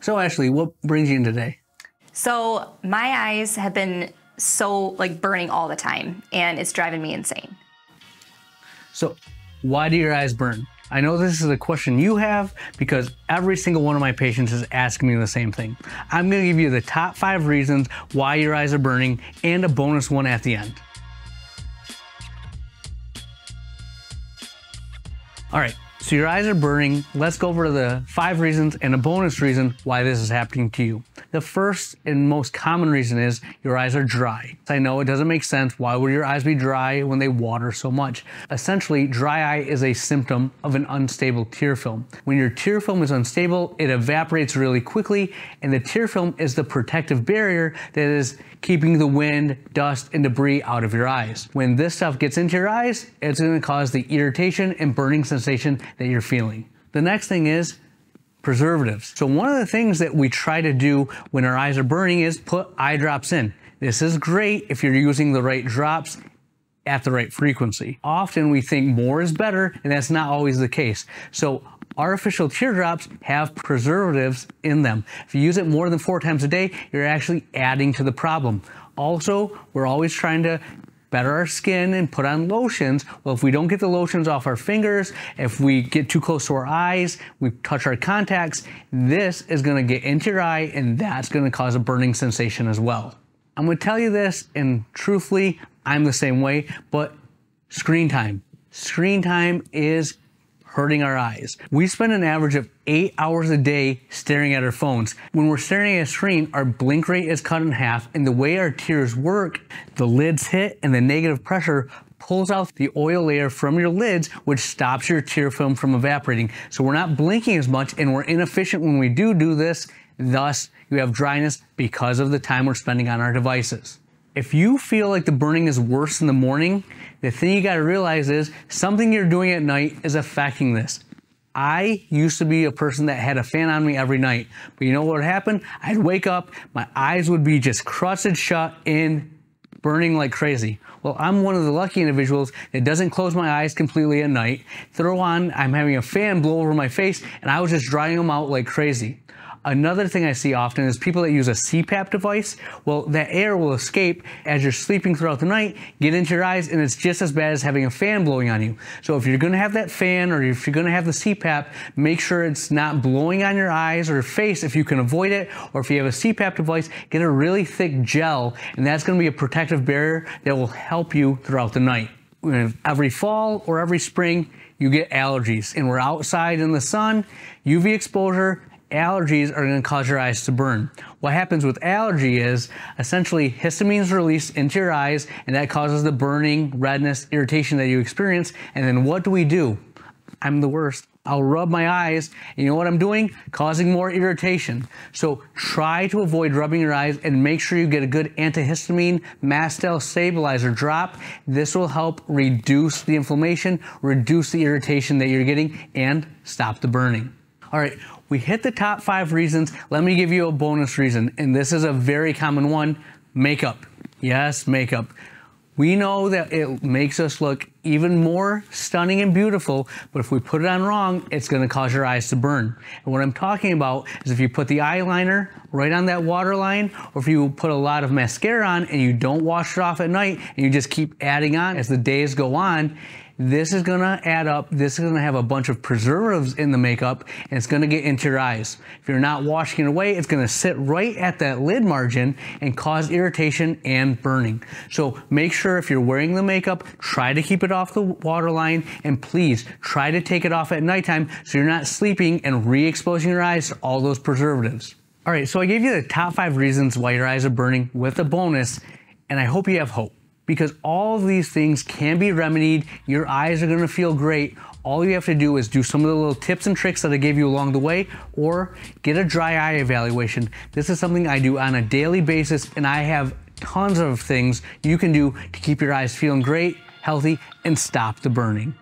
So Ashley, what brings you in today? So my eyes have been so like burning all the time and it's driving me insane. So why do your eyes burn? I know this is a question you have because every single one of my patients is asking me the same thing. I'm gonna give you the top five reasons why your eyes are burning and a bonus one at the end. All right, so your eyes are burning. Let's go over the five reasons and a bonus reason why this is happening to you. The first and most common reason is your eyes are dry. I know it doesn't make sense. Why would your eyes be dry when they water so much? Essentially, dry eye is a symptom of an unstable tear film. When your tear film is unstable, it evaporates really quickly, and the tear film is the protective barrier that is keeping the wind, dust, and debris out of your eyes. When this stuff gets into your eyes, it's going to cause the irritation and burning sensation that you're feeling. The next thing is preservatives. So one of the things that we try to do when our eyes are burning is put eye drops in. This is great if you're using the right drops at the right frequency. Often we think more is better, and that's not always the case. So artificial teardrops have preservatives in them. If you use it more than four times a day, you're actually adding to the problem. Also, we're always trying to better our skin and put on lotions. Well, if we don't get the lotions off our fingers, if we get too close to our eyes, we touch our contacts, this is gonna get into your eye and that's gonna cause a burning sensation as well. I'm gonna tell you this and truthfully, I'm the same way, but screen time. Screen time is hurting our eyes. We spend an average of eight hours a day staring at our phones. When we're staring at a screen, our blink rate is cut in half, and the way our tears work, the lids hit and the negative pressure pulls out the oil layer from your lids, which stops your tear film from evaporating. So we're not blinking as much and we're inefficient when we do do this. Thus, you have dryness because of the time we're spending on our devices. If you feel like the burning is worse in the morning, the thing you gotta realize is something you're doing at night is affecting this. I used to be a person that had a fan on me every night, but you know what would happen? I'd wake up, my eyes would be just crusted shut in, burning like crazy. Well, I'm one of the lucky individuals that doesn't close my eyes completely at night. Throw on, I'm having a fan blow over my face, and I was just drying them out like crazy. Another thing I see often is people that use a CPAP device. Well, that air will escape as you're sleeping throughout the night, get into your eyes, and it's just as bad as having a fan blowing on you. So if you're gonna have that fan or if you're gonna have the CPAP, make sure it's not blowing on your eyes or face if you can avoid it, or if you have a CPAP device, get a really thick gel, and that's gonna be a protective barrier that will help you throughout the night. Every fall or every spring, you get allergies and we're outside in the sun, UV exposure, allergies are going to cause your eyes to burn. What happens with allergy is essentially histamine is released into your eyes and that causes the burning, redness, irritation that you experience. And then what do we do? I'm the worst. I'll rub my eyes, and you know what I'm doing? Causing more irritation. So try to avoid rubbing your eyes and make sure you get a good antihistamine mast cell stabilizer drop. This will help reduce the inflammation, reduce the irritation that you're getting, and stop the burning. All right, we hit the top five reasons. Let me give you a bonus reason, and this is a very common one, makeup. Yes, makeup. We know that it makes us look even more stunning and beautiful, but if we put it on wrong, it's gonna cause your eyes to burn. And what I'm talking about is if you put the eyeliner right on that waterline, or if you put a lot of mascara on and you don't wash it off at night, and you just keep adding on as the days go on, this is gonna add up. This is gonna have a bunch of preservatives in the makeup and it's gonna get into your eyes. If you're not washing it away, it's gonna sit right at that lid margin and cause irritation and burning. So make sure if you're wearing the makeup, try to keep it off the waterline and please try to take it off at nighttime so you're not sleeping and re-exposing your eyes to all those preservatives. All right, so I gave you the top five reasons why your eyes are burning with a bonus and I hope you have hope because all of these things can be remedied. Your eyes are gonna feel great. All you have to do is do some of the little tips and tricks that I gave you along the way or get a dry eye evaluation. This is something I do on a daily basis and I have tons of things you can do to keep your eyes feeling great, healthy, and stop the burning.